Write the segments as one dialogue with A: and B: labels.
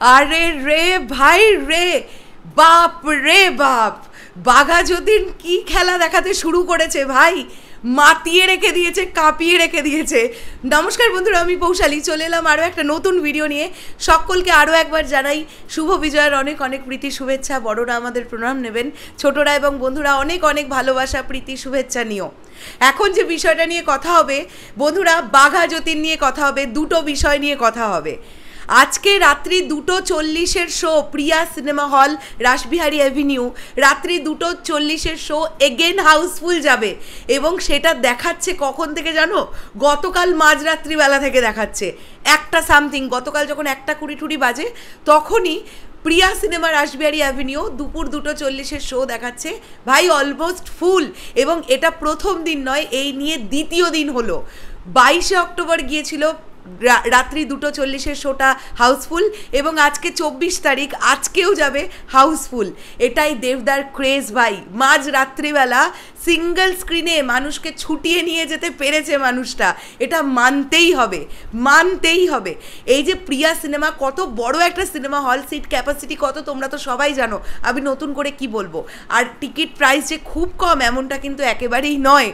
A: আরে রে ভাই রে, বাপ রে বাপ। বাঘা যতীন কি খেলা দেখাতে শুরু করেছে ভাই? মাতিয়ে রেখে দিয়েছে, কাঁপিয়ে রেখে দিয়েছে। নমস্কার বন্ধুরা, আমি পৌশালী। চলে এলাম আরও একটা নতুন ভিডিও নিয়ে। সকলকে আরও একবার জানাই শুভ বিজয়ের অনেক অনেক প্রীতি, শুভেচ্ছা। বড়রা আমাদের প্রণাম নেবেন। ছোটরা এবং বন্ধুরা, অনেক অনেক ভালোবাসা, প্রীতি, শুভেচ্ছা নিও। এখন যে বিষয়টা নিয়ে কথা হবে, বন্ধুরা বাঘা যতীন নিয়ে কথা হবে, দুটো বিষয় নিয়ে কথা হবে। আজকে রাত্রি দুটো চল্লিশের শো প্রিয়া সিনেমা হল রাসবিহারী অ্যাভিনিউ রাত্রি দুটো চল্লিশের শো এগেন হাউসফুল যাবে এবং সেটা দেখাচ্ছে কখন থেকে জানো? গতকাল মাঝরাত্রিবেলা থেকে দেখাচ্ছে। একটা সামথিং গতকাল যখন একটা কুড়ি টুড়ি বাজে, তখনই প্রিয়া সিনেমা রাসবিহারী অ্যাভিনিউ দুপুর দুটো চল্লিশের শো দেখাচ্ছে। ভাই অলমোস্ট ফুল এবং এটা প্রথম দিন নয়, এই নিয়ে দ্বিতীয় দিন হলো। বাইশে অক্টোবর গিয়েছিল রাত্রি দুটো চল্লিশের শোটা হাউসফুল এবং আজকে চব্বিশ তারিখ, আজকেও যাবে হাউসফুল। এটাই দেবদার ক্রেজ ভাই। মাঝ রাত্রিবেলা সিঙ্গল স্ক্রিনে মানুষকে ছুটিয়ে নিয়ে যেতে পেরেছে মানুষটা। এটা মানতেই হবে মানতেই হবে। এই যে প্রিয়া সিনেমা, কত বড় একটা সিনেমা হল সিট ক্যাপাসিটি কত তোমরা তো সবাই জানো। আমি নতুন করে কি বলব? আর টিকিট প্রাইস যে খুব কম, এমনটা কিন্তু একেবারেই নয়।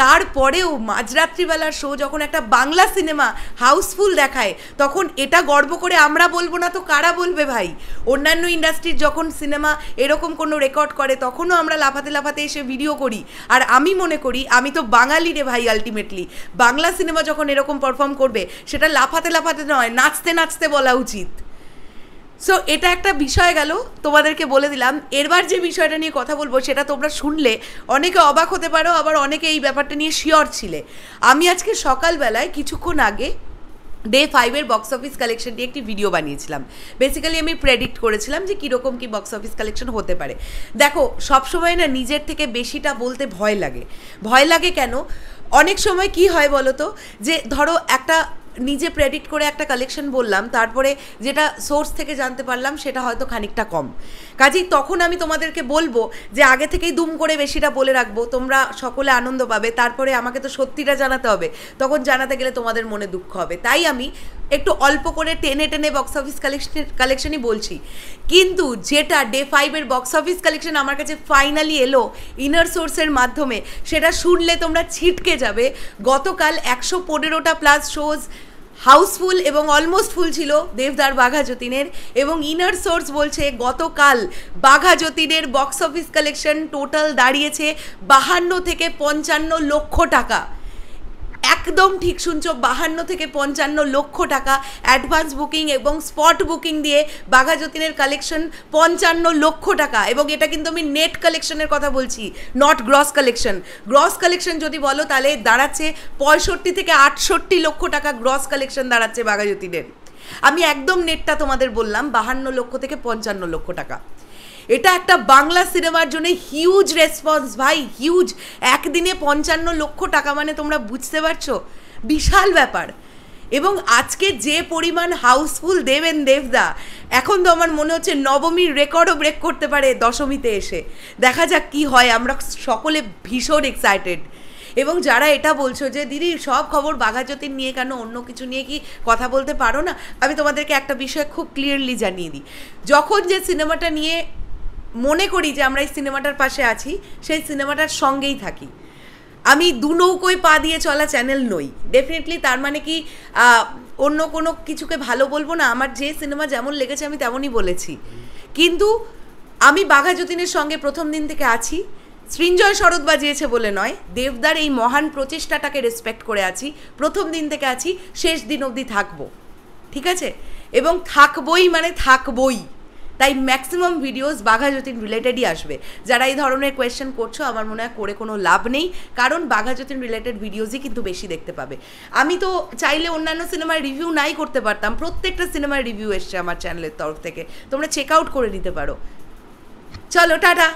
A: তারপরেও মাঝরাত্রিবেলার শো যখন একটা বাংলা সিনেমা হাউসফুল দেখায়, তখন এটা গর্ব করে আমরা বলব না তো কারা বলবে ভাই? অন্যান্য ইন্ডাস্ট্রির যখন সিনেমা এরকম কোনো রেকর্ড করে, তখনও আমরা লাফাতে লাফাতে এসে ভিডিও করি। আর আমি মনে করি, আমি তো বাঙালি রে ভাই আলটিমেটলি বাংলা সিনেমা যখন এরকম পারফর্ম করবে, সেটা লাফাতে লাফাতে নয়, নাচতে নাচতে বলা উচিত। সো এটা একটা বিষয় গেল, তোমাদেরকে বলে দিলাম। এরবার যে বিষয়টা নিয়ে কথা বলব, সেটা তোমরা শুনলে। অনেকে অবাক হতে পারো, আবার অনেকে এই ব্যাপারটা নিয়ে শিওর ছিলে। আমি আজকে সকালবেলায়, কিছুক্ষণ আগে ডে ফাইভের বক্স অফিস কালেকশন নিয়ে একটি ভিডিও বানিয়েছিলাম। বেসিক্যালি আমি প্রেডিক্ট করেছিলাম যে কীরকম কী বক্স অফিস কালেকশন হতে পারে। দেখো, সবসময় না নিজের থেকে বেশিটা বলতে ভয় লাগে। ভয় লাগে কেন? অনেক সময় কি হয় বলো তো? যে ধরো একটা নিজে প্রেডিক্ট করে একটা কালেকশন বললাম, তারপরে যেটা সোর্স থেকে জানতে পারলাম সেটা হয়তো খানিকটা কম। কাজেই তখন আমি তোমাদেরকে বলব যে আগে থেকেই দুম করে বেশিটা বলে রাখব, তোমরা সকলে আনন্দ পাবে, তারপরে আমাকে তো সত্যিটা জানাতে হবে, তখন জানাতে গেলে তোমাদের মনে দুঃখ হবে। তাই আমি একটু অল্প করে টেনে টেনে বক্স অফিস কালেকশন কালেকশনই বলছি। কিন্তু যেটা ডে ফাইভের বক্স অফিস কালেকশন আমার কাছে ফাইনালি এলো ইনার সোর্সের মাধ্যমে, সেটা শুনলে তোমরা ছিটকে যাবে। গতকাল একশো পনেরোটা প্লাস শোজ হাউসফুল এবং অলমোস্ট ফুল ছিল দেবদার বাঘা যতীনের এবং ইনার সোর্স বলছে গতকাল বাঘা যতীনের বক্স অফিস কালেকশন টোটাল দাঁড়িয়েছে বাহান্ন থেকে পঞ্চান্ন লক্ষ টাকা। একদম ঠিক শুনছো, বাহান্ন থেকে পঞ্চান্ন লক্ষ টাকা অ্যাডভান্স বুকিং এবং স্পট বুকিং দিয়ে বাঘা যতীনের কালেকশন পঞ্চান্ন লক্ষ টাকা। এবং এটা কিন্তু আমি নেট কালেকশনের কথা বলছি not gross collection gross collection যদি বলো, তাহলে দাঁড়াচ্ছে পঁয়ষট্টি থেকে আটষট্টি লক্ষ টাকা গ্রস কালেকশন দাঁড়াচ্ছে বাঘা যতীনের। আমি একদম নেটটা তোমাদের বললাম, বাহান্ন লক্ষ থেকে পঞ্চান্ন লক্ষ টাকা। এটা একটা বাংলা সিনেমার জন্য হিউজ রেসপন্স ভাই হিউজ একদিনে পঞ্চান্ন লক্ষ টাকা মানে তোমরা বুঝতে পারছ? বিশাল ব্যাপার। এবং আজকে যে পরিমাণ হাউসফুল দেবেন দেবদা, এখন তো আমার মনে হচ্ছে নবমীর রেকর্ডও ব্রেক করতে পারে দশমীতে এসে। দেখা যাক কি হয়, আমরা সকলে ভীষণ এক্সাইটেড এবং যারা এটা বলছো যে, দিদি, সব খবর বাঘাযতীন নিয়ে কেন অন্য কিছু নিয়ে কি কথা বলতে পারো না? আমি তোমাদেরকে একটা বিষয় খুব ক্লিয়ারলি জানিয়ে দিই। যখন যে সিনেমাটা নিয়ে মনে করি যে আমরা এই সিনেমাটার পাশে আছি, সেই সিনেমাটার সঙ্গেই থাকি। আমি দু নৌকোয় পা দিয়ে চলা চ্যানেল নই। ডেফিনেটলি তার মানে কি অন্য কোনো কিছুকে ভালো বলব না, আমার যে সিনেমা যেমন লেগেছে আমি তেমনই বলেছি। কিন্তু আমি বাঘা যতীনের সঙ্গে প্রথম দিন থেকে আছি। সৃঞ্জয় শরৎ বাজিয়েছে বলে নয়, দেবদার এই মহান প্রচেষ্টাটাকে রেসপেক্ট করে আছি। প্রথম দিন থেকে আছি, শেষ দিন অবধি থাকব। ঠিক আছে? এবং থাকবই মানে থাকবই। তাই ম্যাক্সিমাম ভিডিওস বাঘা যতীন রিলেটেডই আসবে। যারা এই ধরনের কোয়েশ্চেন করছ, আমার মনে হয় করে কোনো লাভ নেই, কারণ বাঘা যতীন রিলেটেড ভিডিওসই কিন্তু বেশি দেখতে পাবে। আমি তো চাইলে অন্যান্য সিনেমার রিভিউ নাই করতে পারতাম, প্রত্যেকটা সিনেমার রিভিউ এসছে আমার চ্যানেলের তরফ থেকে। তোমরা চেক আউট করে নিতে পারো। চলো, টাটা!